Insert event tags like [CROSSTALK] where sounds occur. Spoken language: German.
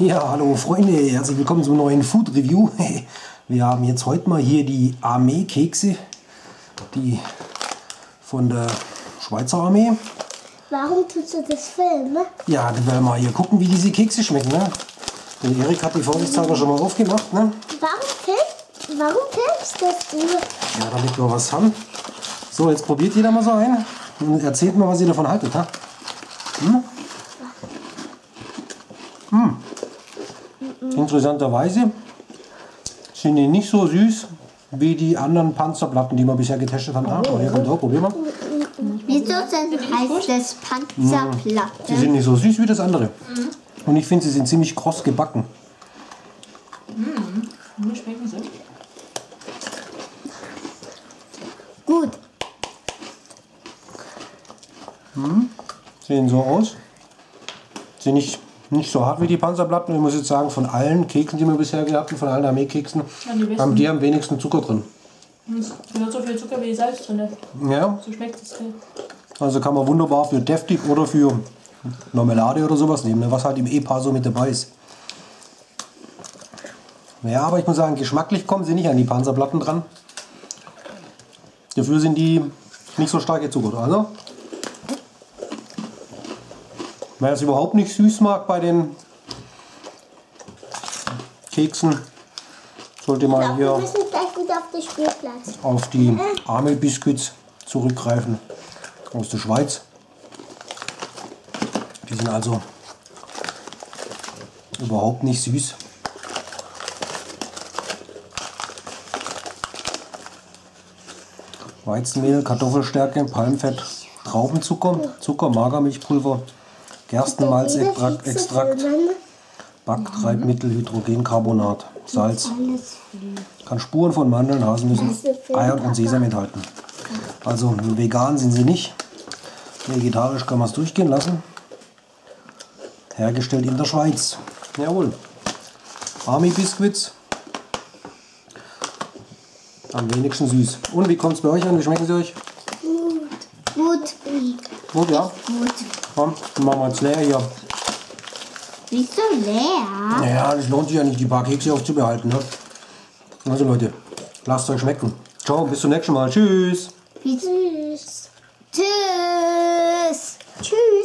Ja, hallo Freunde, herzlich willkommen zum neuen Food Review. [LAUGHS] Wir haben jetzt heute mal hier die Armee-Kekse, die von der Schweizer Armee. Warum tust du das filmen? Ja, dann werden wir mal hier gucken, wie diese Kekse schmecken. Ne? Der Erik hat die vorsichtshalber schon mal aufgemacht. Ne? Warum filmst, warum filmst das du? Ja, damit wir was haben. So, jetzt probiert jeder mal so einen und erzählt mal, was ihr davon haltet. Ha? Hm? Hm. Interessanterweise sind die nicht so süß wie die anderen Panzerplatten, die wir bisher getestet haben. Ah, hier kommt auch, probier mal. Wieso heißt das Panzerplatte? Sie sind nicht so süß wie das andere. Und ich finde, sie sind ziemlich kross gebacken. Wie schmecken sie? Gut. Sehen so aus. Sind nicht, nicht so hart wie die Panzerplatten. Ich muss jetzt sagen, von allen Keksen, die wir bisher gehabt haben, von allen Armeekeksen, Ja, haben die am wenigsten Zucker drin. Es so viel Zucker wie Salz drin. Ja, So schmeckt es. also kann man wunderbar für deftig oder für Marmelade oder sowas nehmen, ne, was halt im E-Paar so mit dabei ist. Ja, aber ich muss sagen, geschmacklich kommen sie nicht an die Panzerplatten dran. Dafür sind die nicht so stark gezuckert. Also, wer es überhaupt nicht süß mag bei den Keksen, sollte mal glaube, wir hier auf auf die Armel Biscuits zurückgreifen aus der Schweiz. Die sind also überhaupt nicht süß. Weizenmehl, Kartoffelstärke, Palmfett, Traubenzucker, Zucker, Magermilchpulver, Gerstenmalzextrakt, Extrakt, Backtreibmittel, Hydrogencarbonat, Salz. Kann Spuren von Mandeln, Haselnüssen, Eiern und Sesam enthalten. Also vegan sind sie nicht. Vegetarisch kann man es durchgehen lassen. Hergestellt in der Schweiz. Jawohl. Army Biscuits. Am wenigsten süß. Und wie kommt es bei euch an? Wie schmecken sie euch? gut. Gut, ja. Gut. Komm, dann machen wir jetzt leer hier. Wieso leer? Naja, das lohnt sich ja nicht, die paar Kekse aufzubehalten. Ne? Also Leute, lasst euch schmecken. Ciao, bis zum nächsten Mal. Tschüss. Süß. Tschüss. Tschüss.